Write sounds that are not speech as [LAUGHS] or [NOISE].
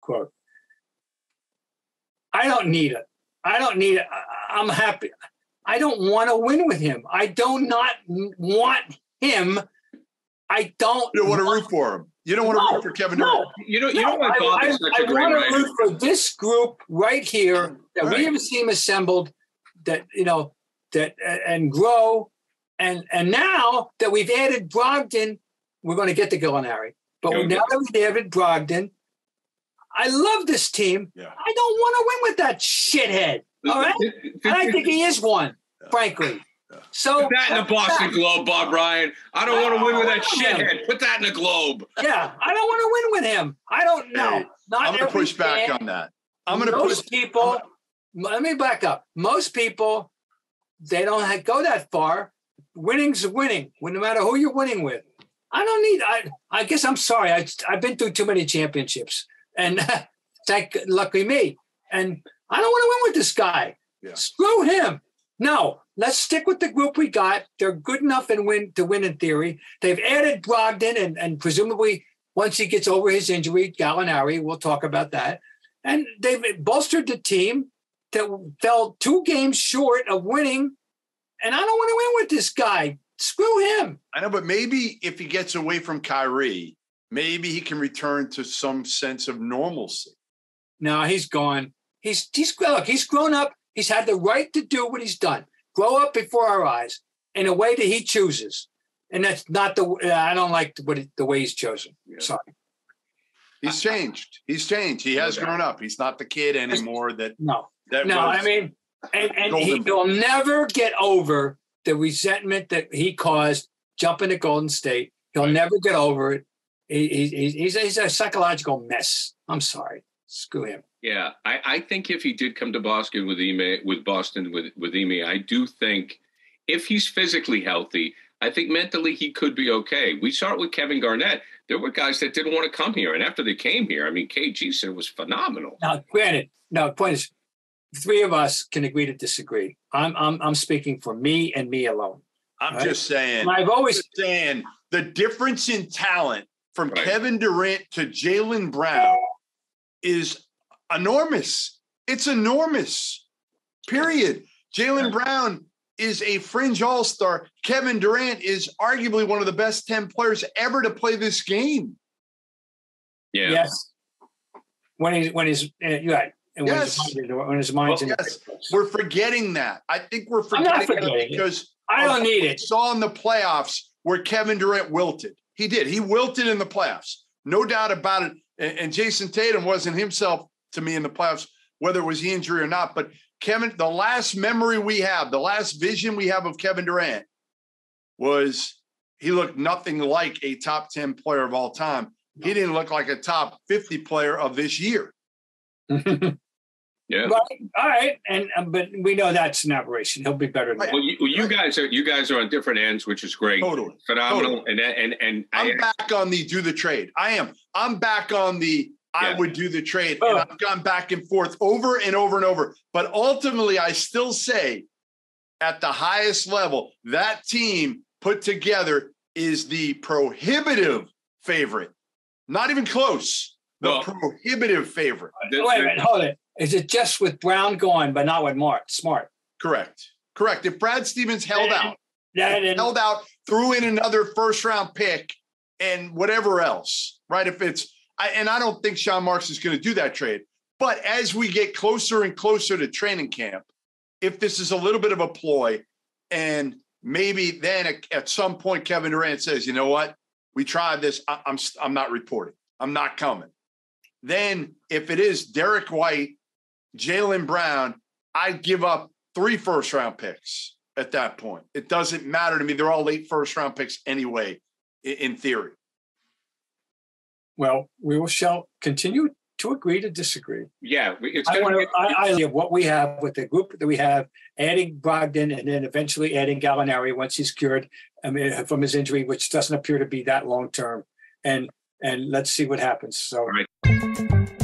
quote. I don't need it. I don't need it. I- I'm happy. I don't want to win with him. I do not want him. I don't. You don't want to root for him. You don't want to No, root for Kevin Durant. No, You know, you know no, what Bob I, is such I, a great want to root for this group right here that Right. we have seen assembled, that you know, that and grow, and and now that we've added Brogdon, we're going to get to Gallinari. But Okay. now that we've added Brogdon, I love this team. Yeah. I don't want to win with that shithead. All right, and I think he is one, frankly. So Put that in the Boston Globe, Bob Ryan. I don't want to win with that shithead. Put that in the Globe. Yeah, I don't want to win with him. I don't know. Hey, Not I'm going to push back fan. on that. I'm going to most push. people. I'm let me back up. Most people, they don't ha- go that far. Winning's winning, no matter who you're winning with. I don't need. I I guess I'm sorry. I I've been through too many championships, and [LAUGHS] thank lucky me. And I don't want to win with this guy. Yeah. Screw him. No, let's stick with the group we got. They're good enough and win to win in theory. They've added Brogdon, and and presumably once he gets over his injury, Gallinari, we'll talk about that. And they've bolstered the team that fell two games short of winning. And I don't want to win with this guy. Screw him. I know, but maybe if he gets away from Kyrie, maybe he can return to some sense of normalcy. No, he's gone. He's he's look, he's grown up. He's had the right to do what he's done. Grow up before our eyes in a way that he chooses. And that's not the uh, I don't like what he- the way he's chosen. Sorry. He's changed. He's changed. He has Okay. grown up. He's not the kid anymore that No. that No. I mean, and, and he'll never get over the resentment that he caused jumping to Golden State. He'll Right. never get over it. He, he, he's, he's a psychological mess. I'm sorry. Screw him. Yeah, I, I think if he did come to Boston with Ime, with Boston with with Ime, I do think if he's physically healthy, I think mentally he could be okay. We saw it with Kevin Garnett. There were guys that didn't want to come here, and after they came here, I mean, KG said it was phenomenal. Now, granted, no point is, three of us can agree to disagree. I'm I'm I'm speaking for me and me alone. I'm Right. just saying. And I've always just saying the difference in talent from Right. Kevin Durant to Jaylen Brown is enormous. It's enormous. Period. Jaylen Brown is a fringe all star. Kevin Durant is arguably one of the best 10 players ever to play this game. Yeah, yes. When he's when he's uh, you're right. And when, Yes. his, mind- when his mind's Well, in the yes. We're forgetting that. I think we're I'm not forgetting, forgetting that it. because I don't need it. saw in the playoffs where Kevin Durant wilted. He did. He wilted in the playoffs. No doubt about it. And, and Jayson Tatum wasn't himself to me in the playoffs, whether it was the injury or not. But Kevin, the last memory we have, the last vision we have of Kevin Durant was he looked nothing like a top 10 player of all time. He didn't look like a top 50 player of this year. [LAUGHS] yeah. Right. All right. And um, but we know that's an aberration. He'll be better than that. Well, you, you guys are you guys are on different ends, which is great, Totally. phenomenal, and and and I, I'm back on the do the trade. I am. I'm back on the I Yeah. would do the trade. Oh. And I've gone back and forth over and over and over. But ultimately, I still say at the highest level, that team put together is the prohibitive favorite. Not even close. The Well- prohibitive favorite. Wait a minute. Hold it. Is it just with Brown going, but not with Mart? Smart. Correct. Correct. If Brad Stevens held out, That held out, threw in another first round pick and whatever else, right? If it's, I, and I don't think Sean Marks is going to do that trade. But as we get closer and closer to training camp, if this is a little bit of a ploy, and maybe then at, at some point Kevin Durant says, you know what, we tried this, I, I'm I'm not reporting, I'm not coming. Then if it is Derrick White, Jaylen Brown, I'd give up three first round picks at that point. It doesn't matter to me. They're all late first round picks anyway, in theory. well, we will shall continue to agree to disagree. yeah, we- it's I gonna want be, to. I, I what we have with the group that we have, adding Brogdon and then eventually adding Gallinari once he's cured I mean, from his injury, which doesn't appear to be that long term. And and let's see what happens. So Right.